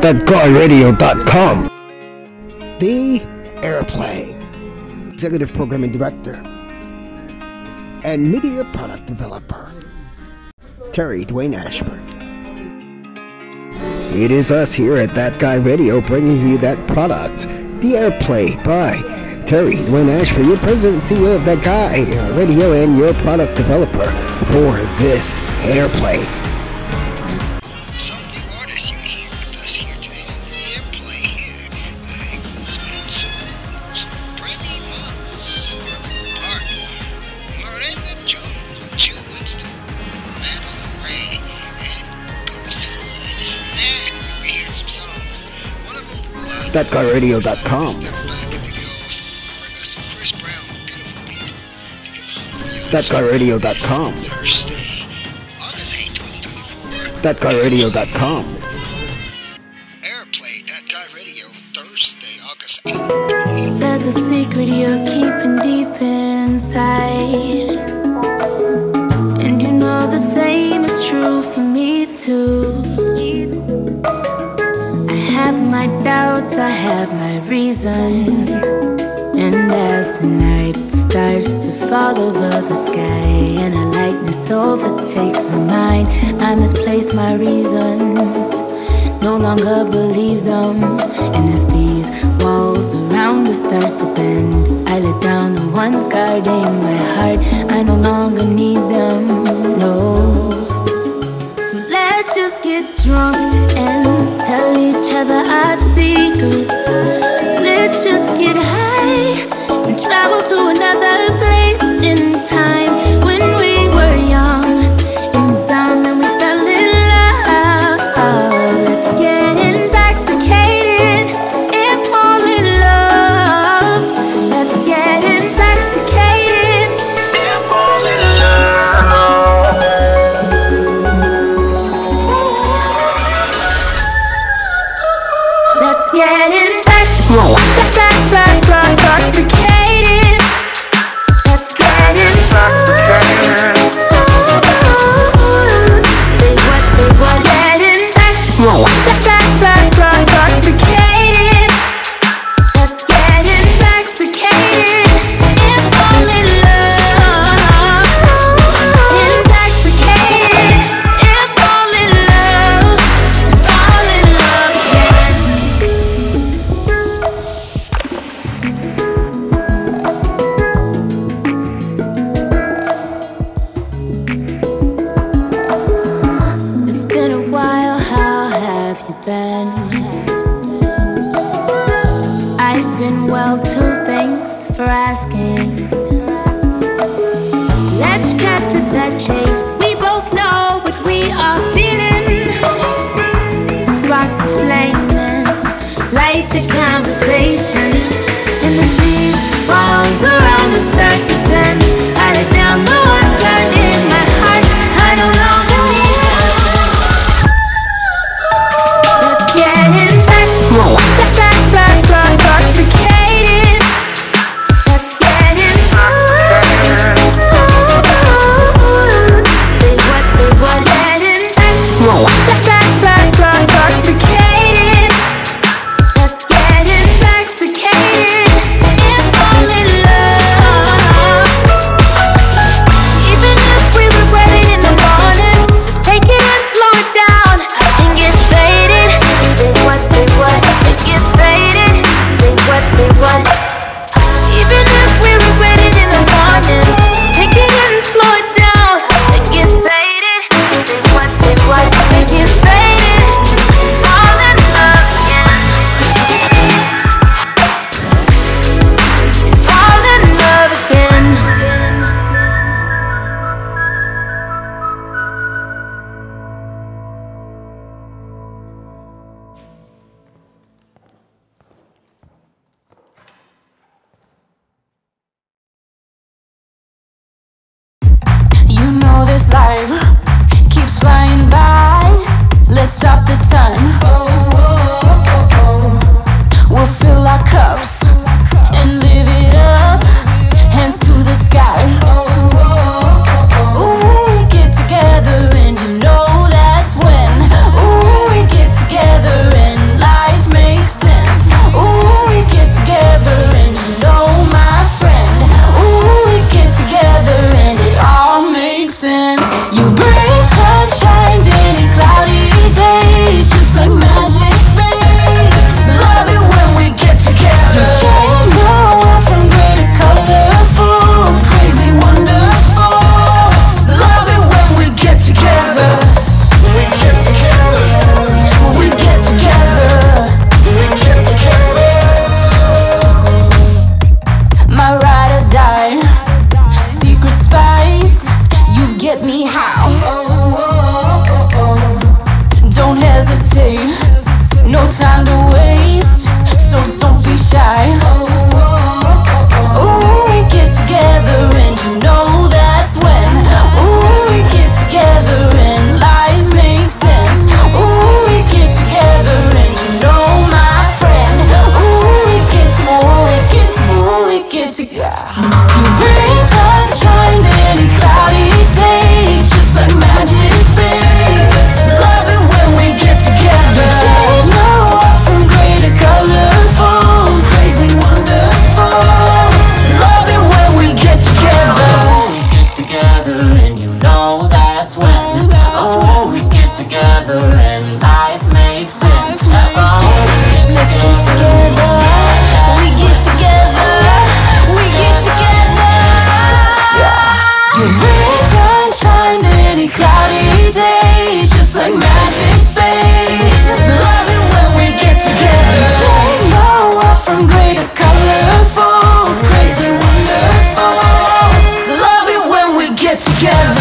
thatguyradio.com. The Airplay, Executive Programming Director and Media Product Developer, Terry Dwayne Ashford. It is us here at That Guy Radio bringing you that product, The Airplay by Terry Dwayne Ashford, your president and CEO of That Guy Radio and your product developer for this Airplay ThatGuyRadio.com. ThatGuyRadio.com. ThatGuyRadio.com. I have my reason. And as the night starts to fall over the sky And a lightness overtakes my mind I misplace my reasons No longer believe them. And as these walls around us start to bend I let down the ones guarding my heart. I no longer need them. Don't hesitate, no time to waste, so don't be shy. Ooh, we get together and you know that's when. Ooh, we get together and life makes sense. Ooh, we get together and you know my ooh, we get together. Together.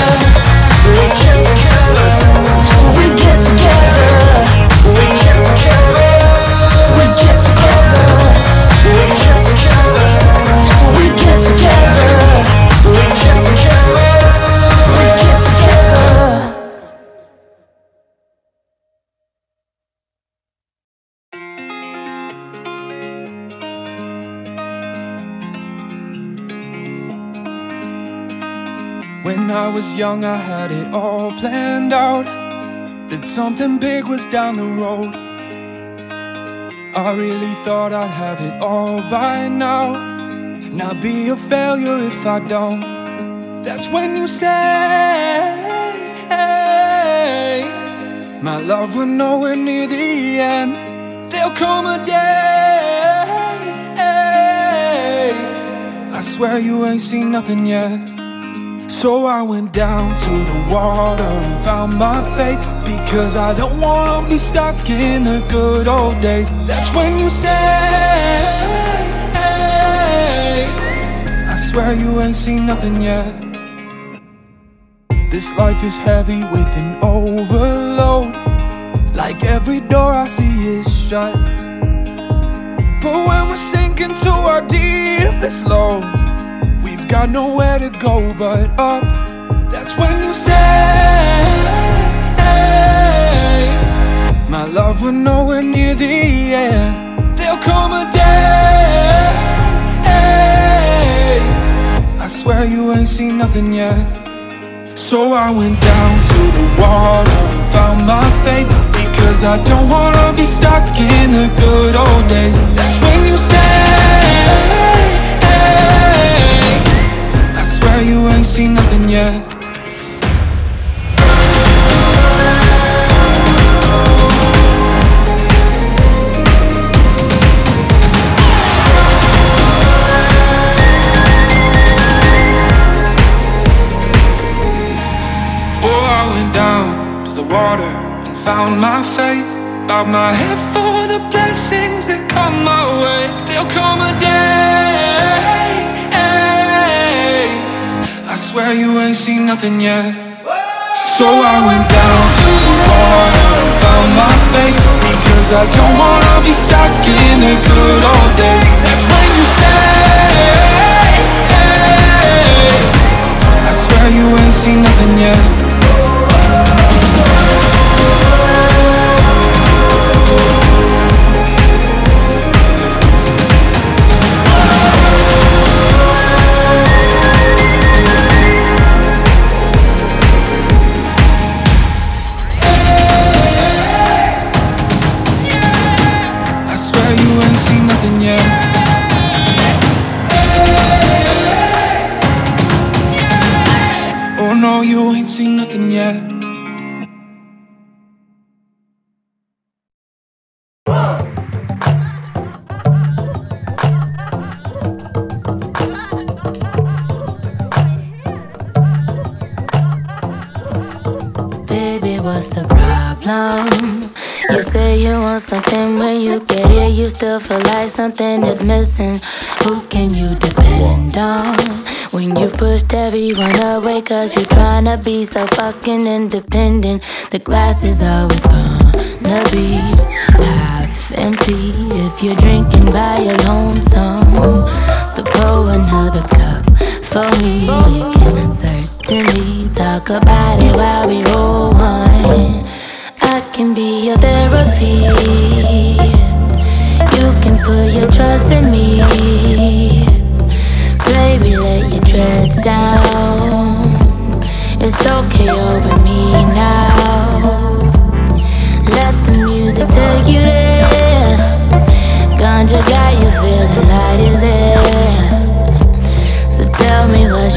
Was young, I had it all planned out. That something big was down the road. I really thought I'd have it all by now. Not be a failure if I don't. That's when you say, hey, My love, we're nowhere near the end. There'll come a day. I swear you ain't seen nothing yet. So I went down to the water and found my faith Because I don't wanna be stuck in the good old days. That's when you say I swear you ain't seen nothing yet. This life is heavy with an overload. Like every door I see is shut. But when we're sinking to our deepest lows got nowhere to go but up. That's when you say, hey, My love, we're nowhere near the end. There'll come a day. I swear you ain't seen nothing yet. So I went down to the water and found my faith. Because I don't wanna be stuck in the good old days. That's when you say, swear you ain't seen nothing yet. Oh, I went down to the water and found my faith. Bowed my head for the blessings that come my way. There'll come a day. Swear you ain't seen nothing yet. So I went down to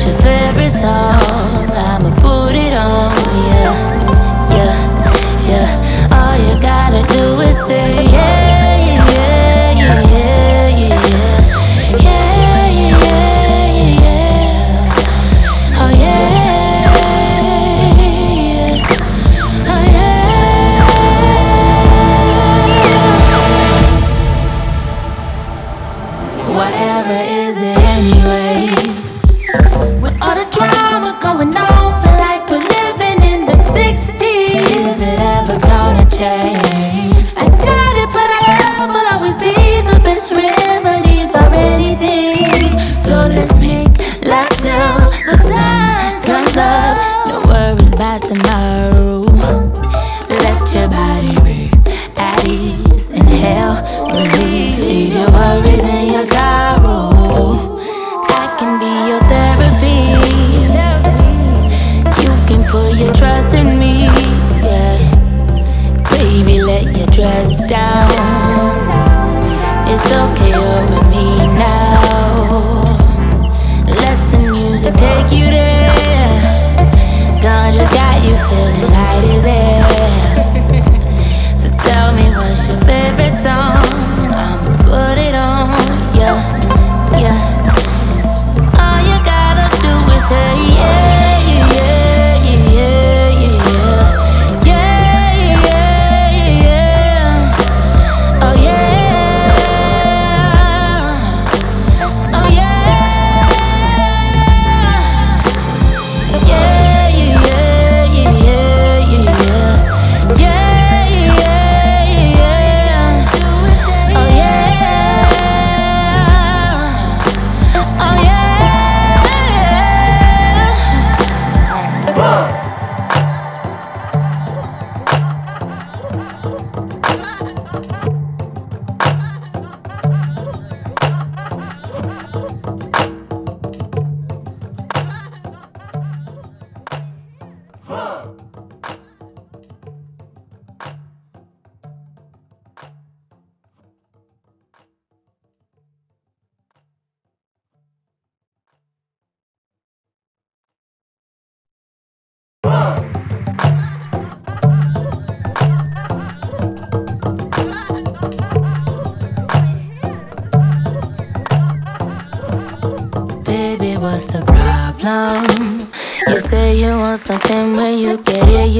Your favorite song? I'ma put it on, yeah, yeah, yeah. All you gotta do is say yeah.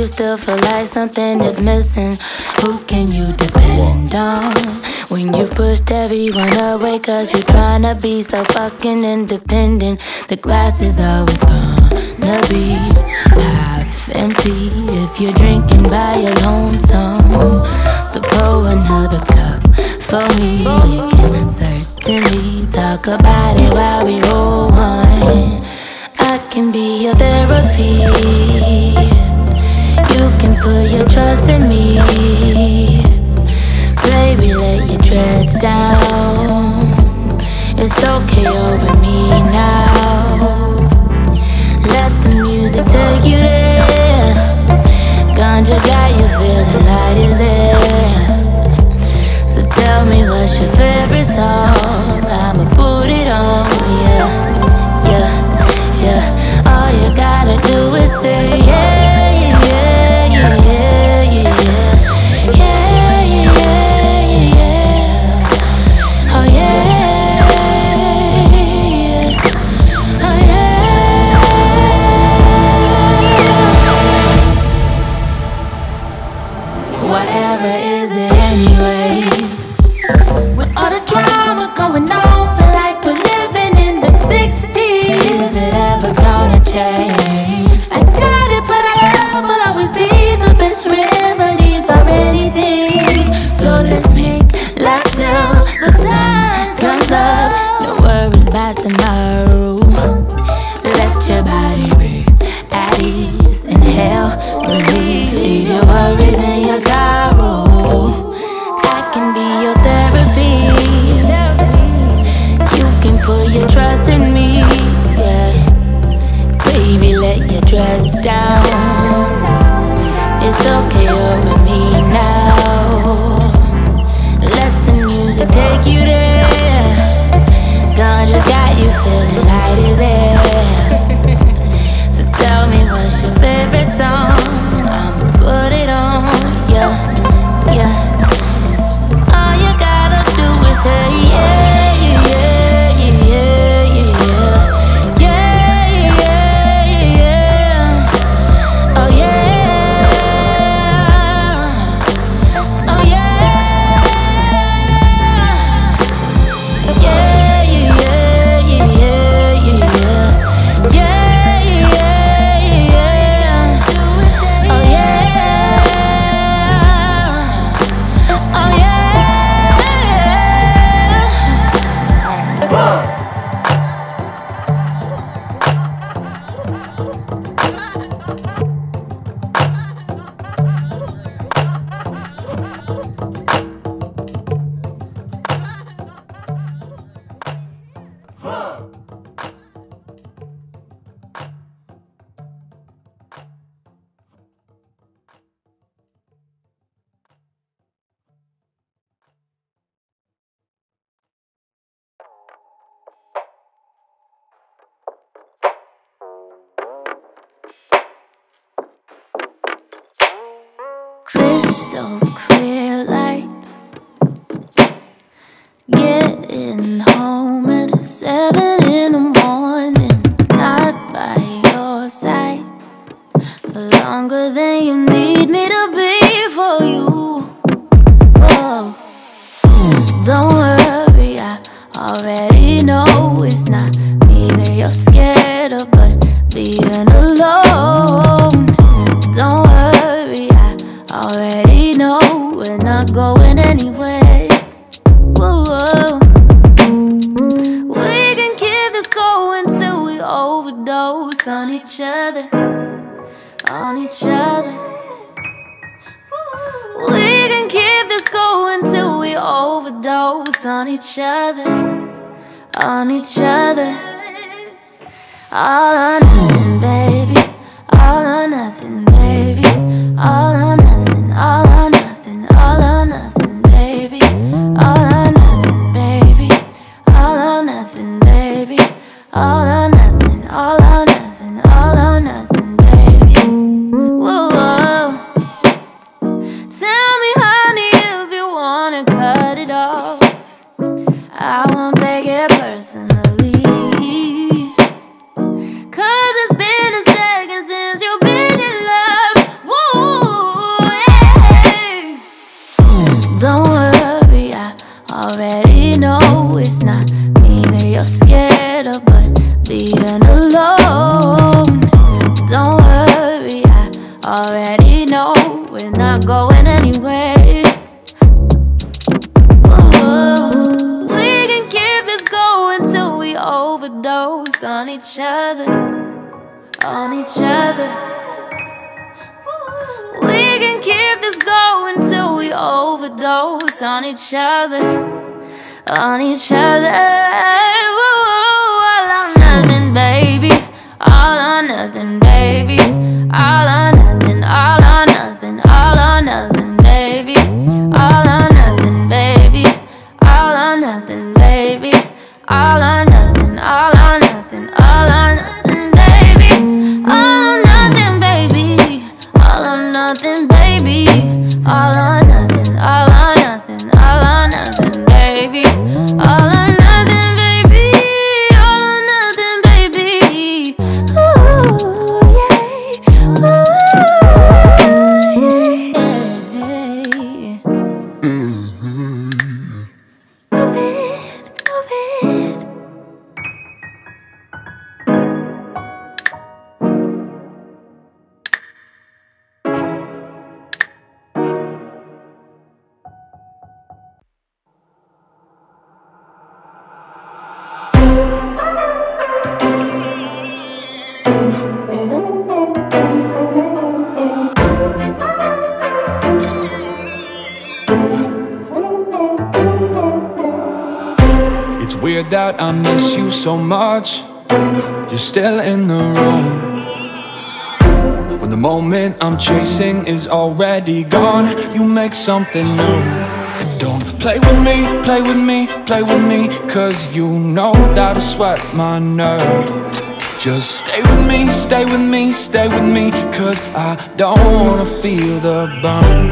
you still feel like something is missing? Who can you depend on? When you've pushed everyone away cause you're trying to be so fucking independent The glass is always gonna be half empty If you're drinking by your lonesome So pour another cup for me We can certainly talk about it while we roll on I can be your therapy you can put your trust in me. Baby, let your dreads down. It's okay over me now. Let the music take you there. Ganja got you feel the light is there So tell me what's your favorite song? I'ma put it on, yeah. That I miss you so much. You're still in the room. When the moment I'm chasing is already gone, you make something new. Don't play with me, play with me, play with me, cause you know that'll sweat my nerve. Just stay with me, stay with me, stay with me, cause I don't wanna feel the burn.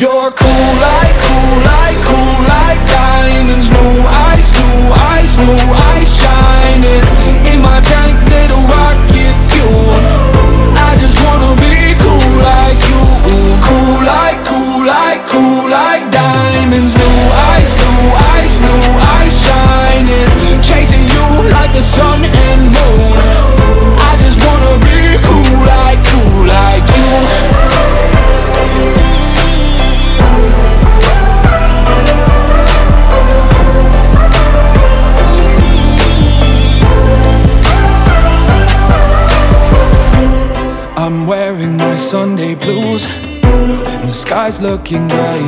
You're cool like, cool like, cool like diamonds, new eyes, new eyes, new eyes shining. In my tank, little rocket fuel. I just wanna be cool like you Cool like, cool like, cool like diamonds New eyes, new eyes, new eyes shining Chasing you like the sun and moon I just wanna be cool like, cool like you Sky's looking gray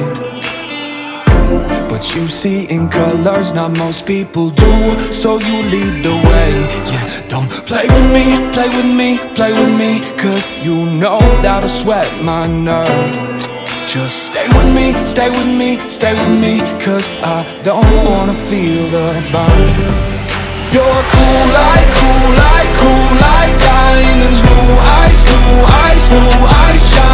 But you see in colors not most people do So you lead the way. Yeah, don't play with me, play with me, play with me Cause you know that'll sweat my nerve. Just stay with me, stay with me, stay with me Cause I don't wanna feel the burn You're cool like, cool like, cool like diamonds New eyes, new eyes, new eyes shining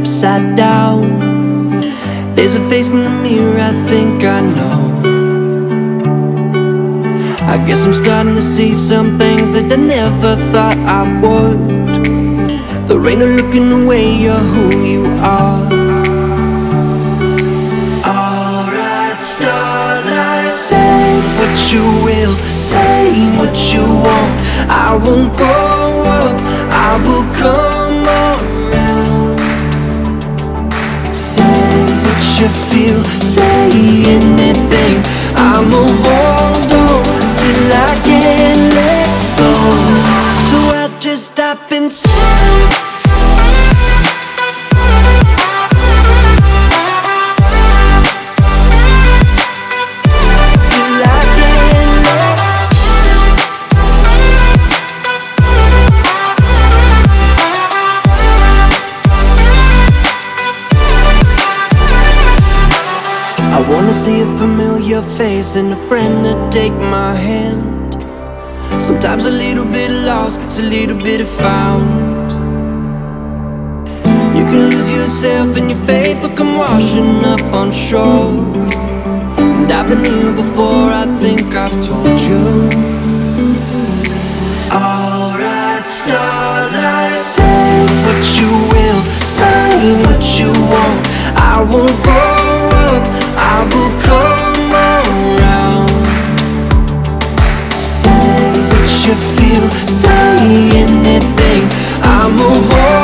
upside down. There's a face in the mirror I think I know. I guess I'm starting to see some things that I never thought I would. There ain't no looking away, you're who you are. Alright, starlight, say what you will, say what you want. I won't grow up, I will come feel, say anything. I'ma hold on till I can't let go. So I just stop and say. Familiar face and a friend to take my hand. Sometimes a little bit lost gets a little bit found. You can lose yourself and your faith will come washing up on shore. And I've been here before, I think I've told you. Alright, starlight, say what you will, say what you want. I won't grow up, I will come you saying anything I'm a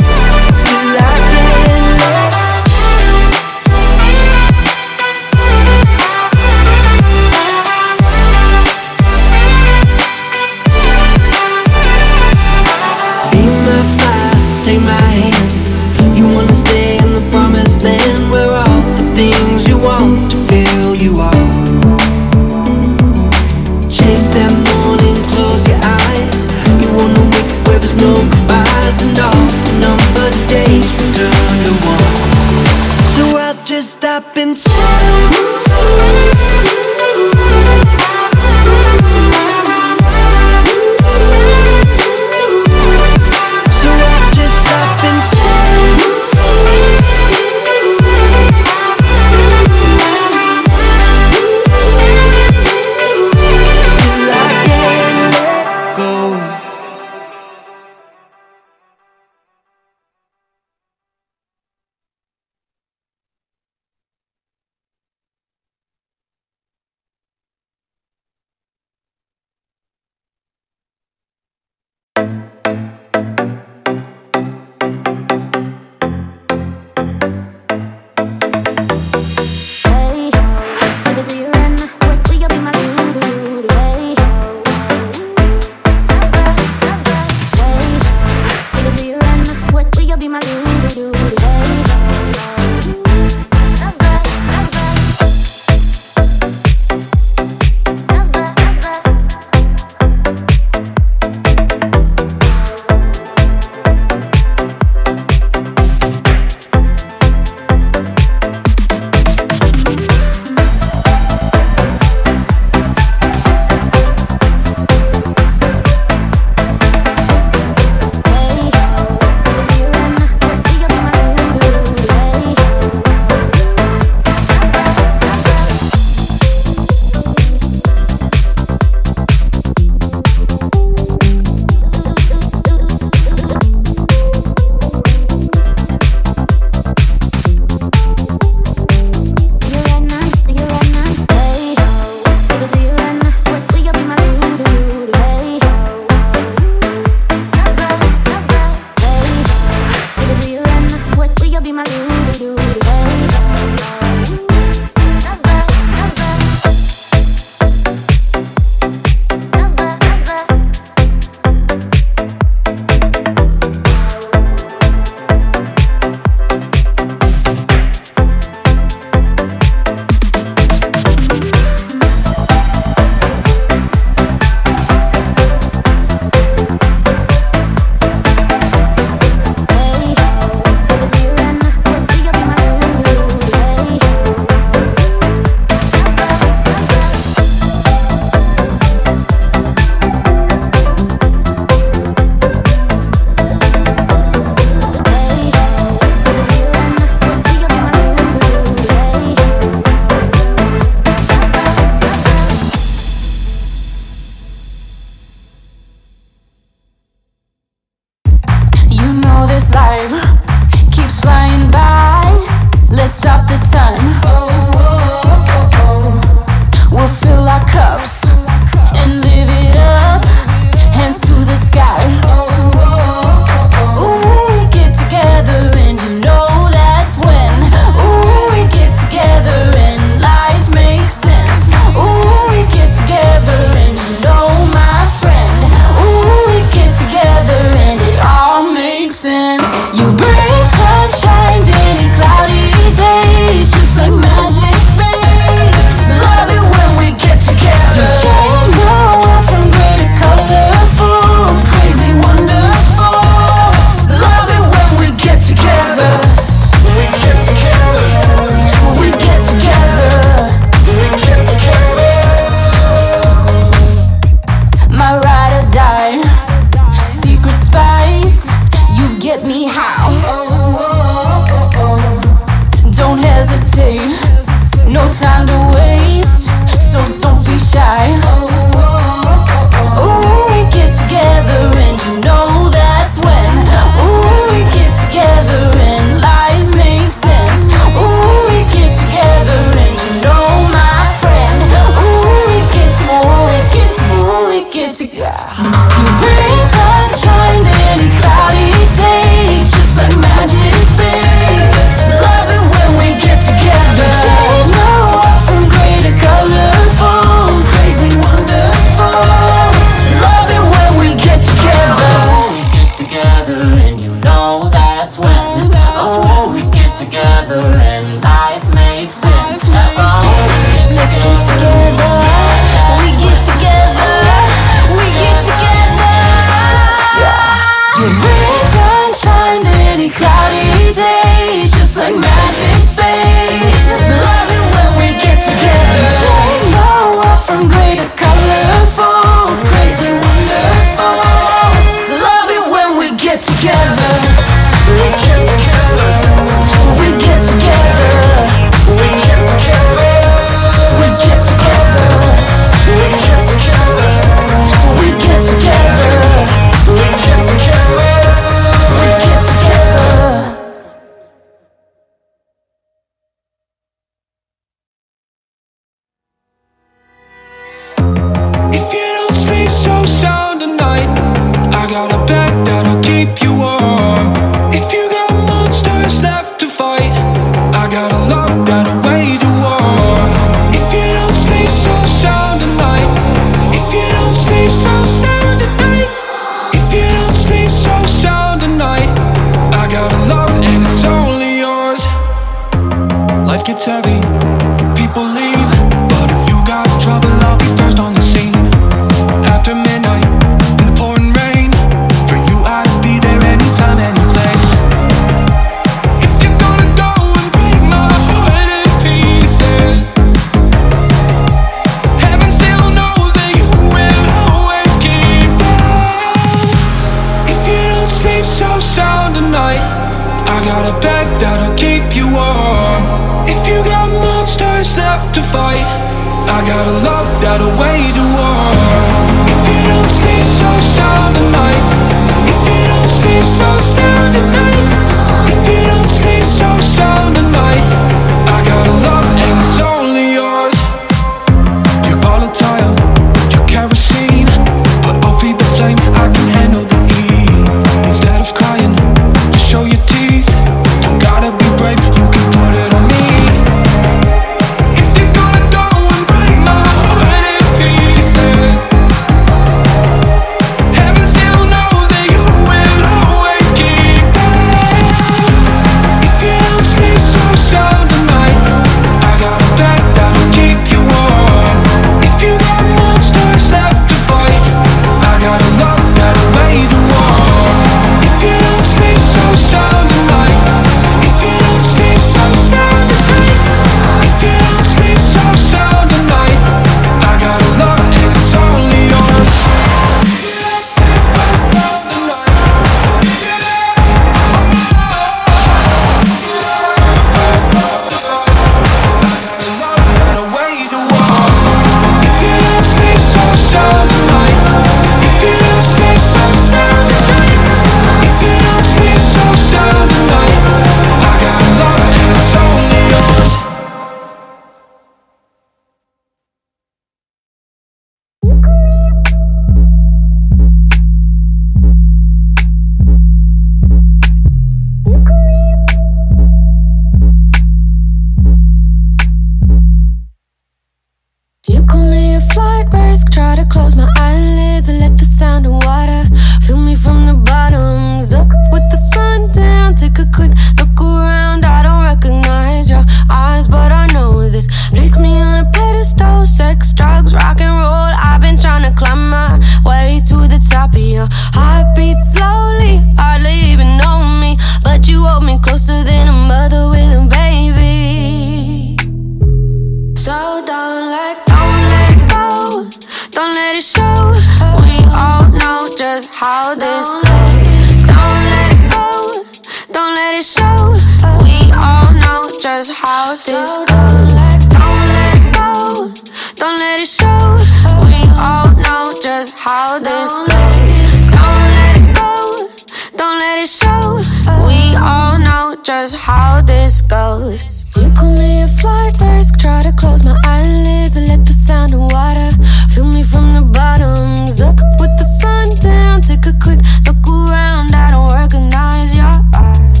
just how this goes. You call me a flight risk Try to close my eyelids And let the sound of water Fill me from the bottoms Up with the sun down. Take a quick look around I don't recognize your eyes.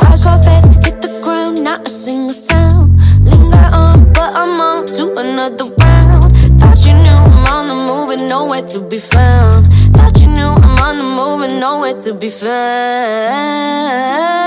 Flash for face Hit the ground Not a single sound. Linger on But I'm on to another round. Thought you knew I'm on the move And nowhere to be found. Thought you knew I'm on the move And nowhere to be found.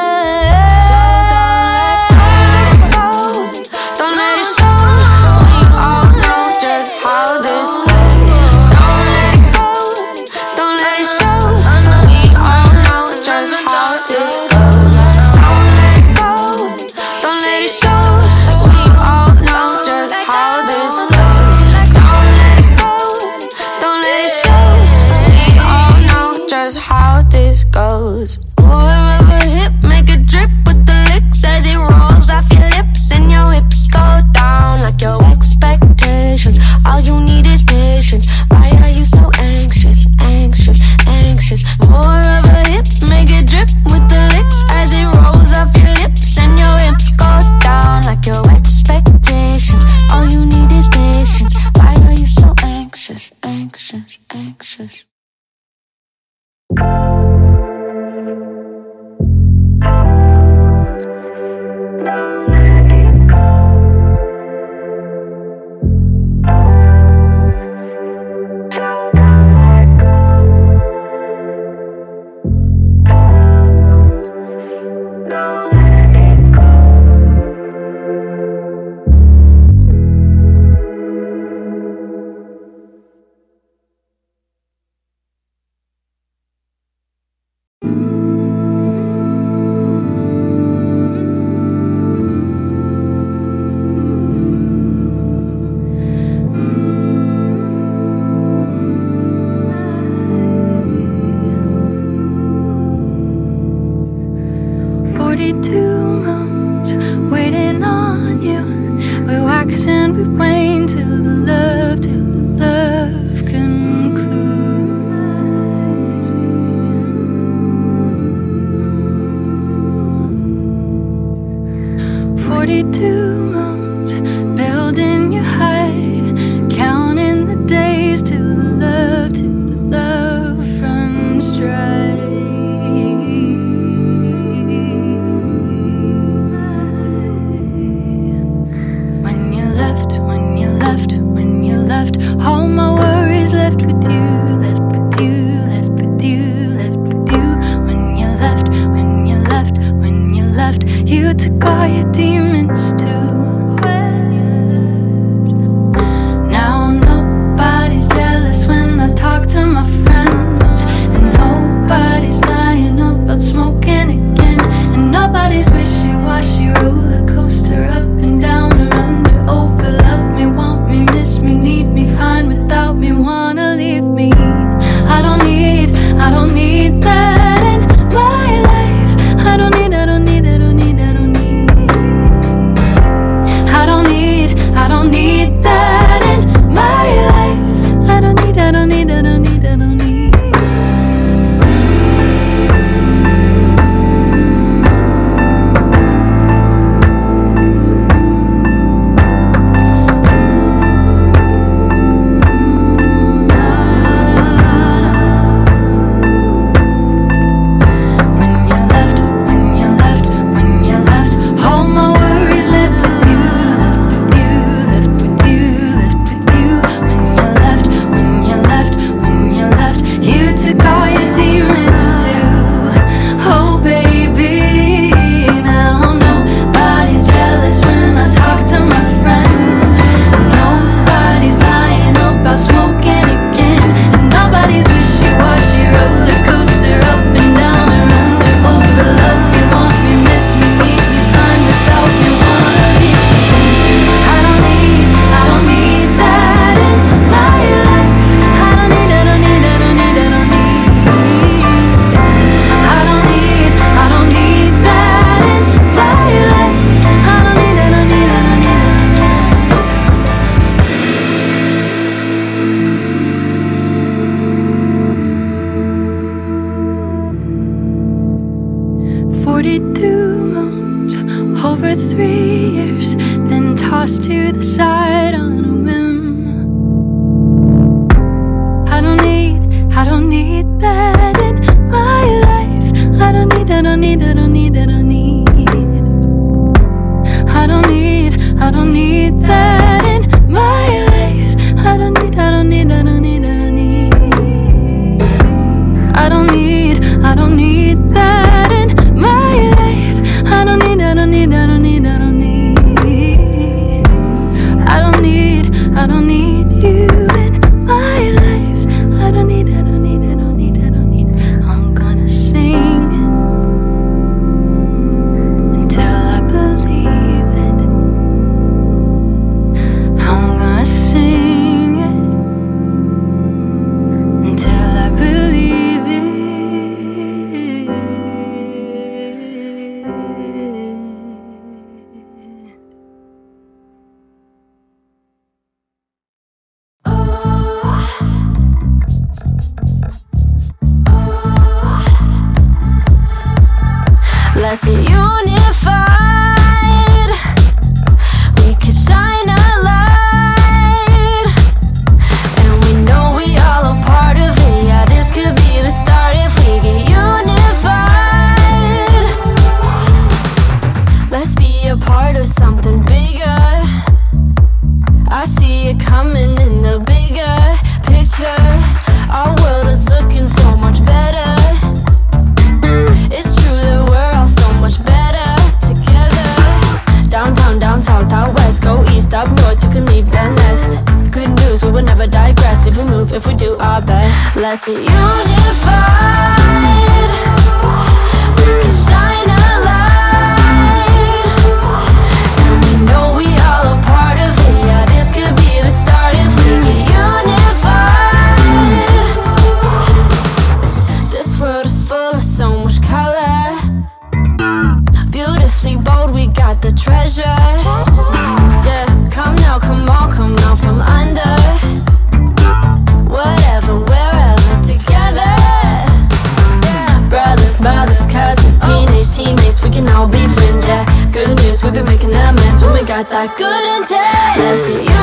That good intent. Let's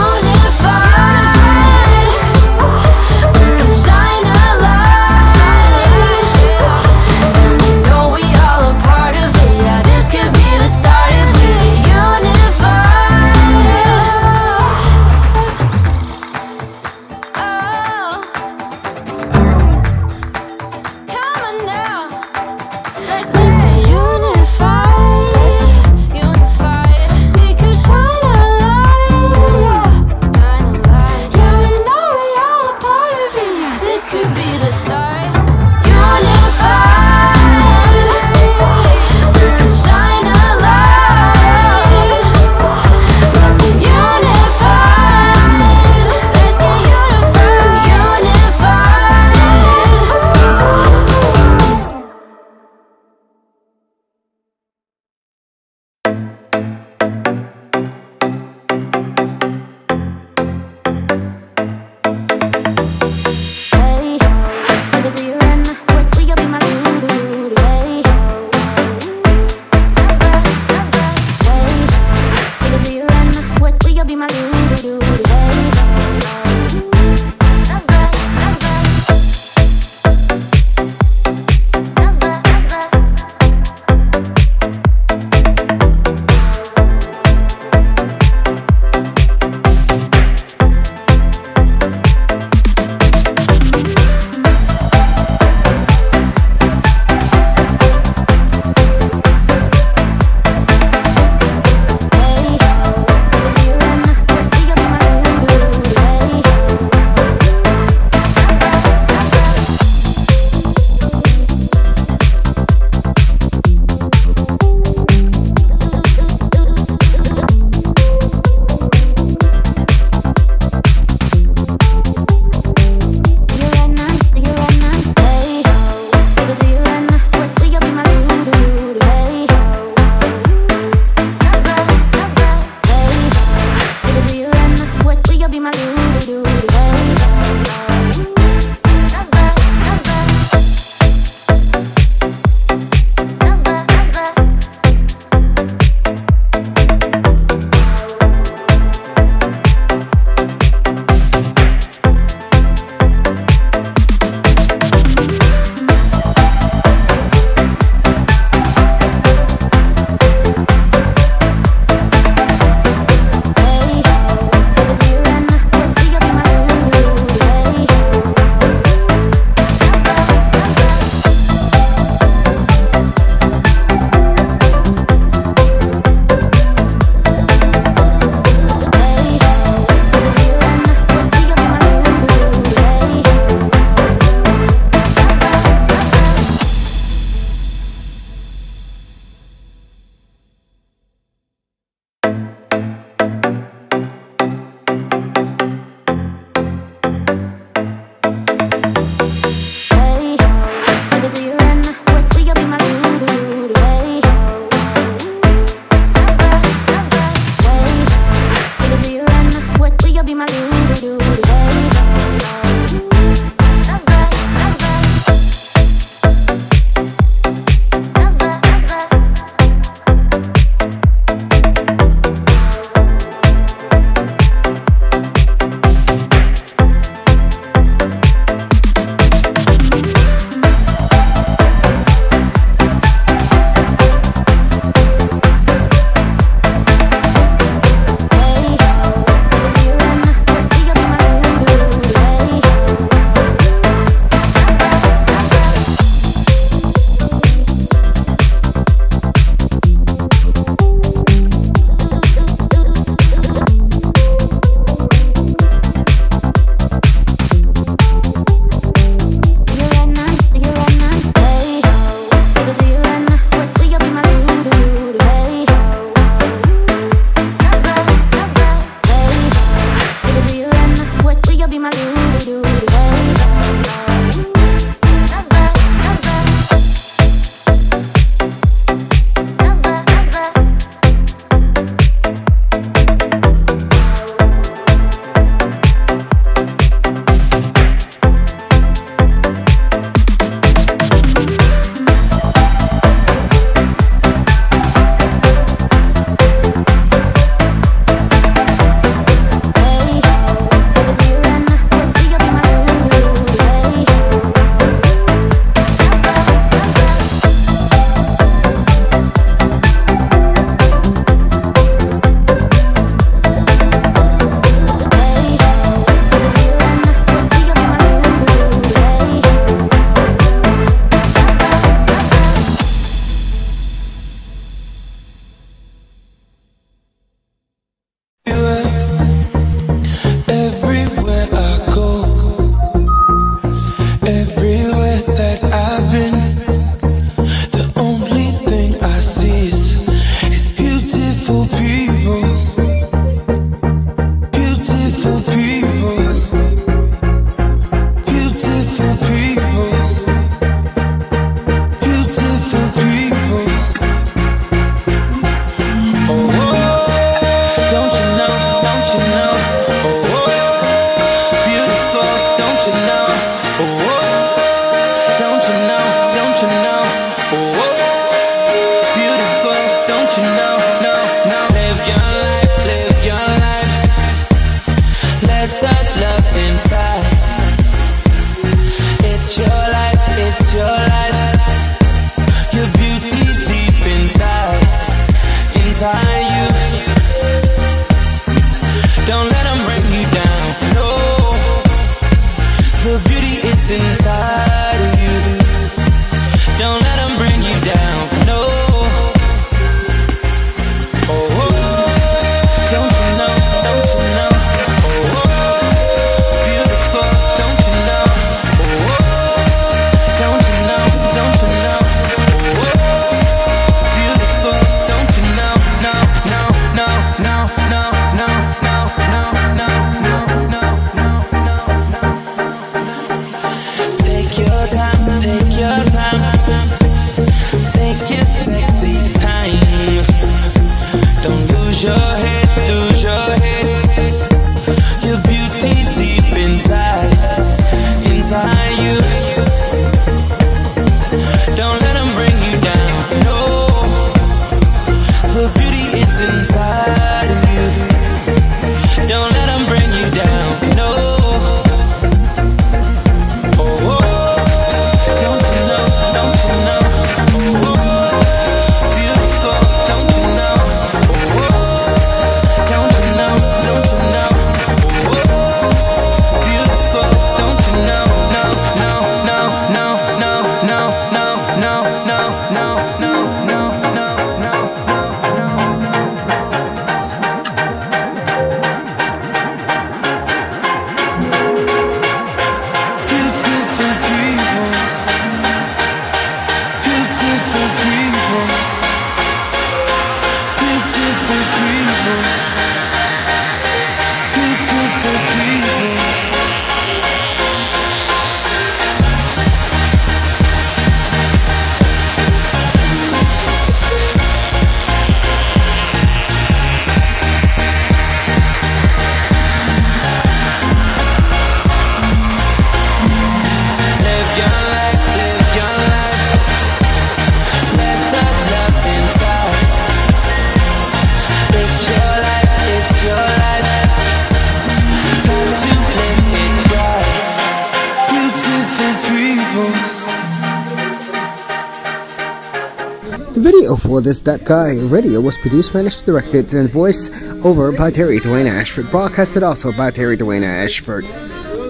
Well, This That Guy Radio was produced, managed, directed, and voiced over by Terry Dwayne Ashford. Broadcasted also by Terry Dwayne Ashford.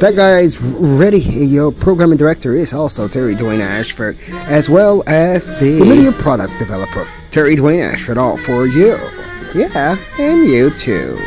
That guy is ready. Your programming director is also Terry Dwayne Ashford, as well as the media product developer, Terry Dwayne Ashford, all for you. Yeah, and you too.